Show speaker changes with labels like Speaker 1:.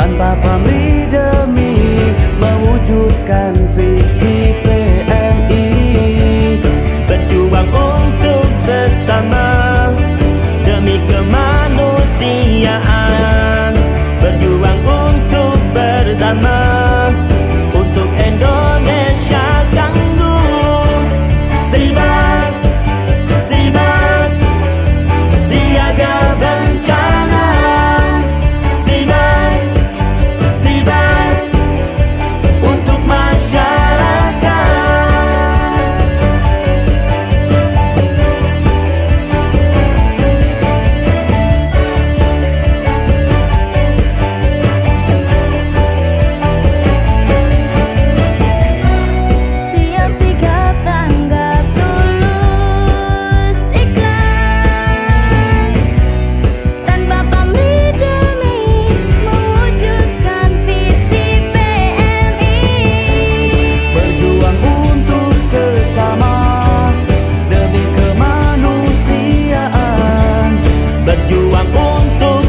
Speaker 1: tanpa pamrih demi mewujudkan visi PMI
Speaker 2: berjuang untuk sesama demi kemanusiaan. Berjuang untuk bersama. a punto.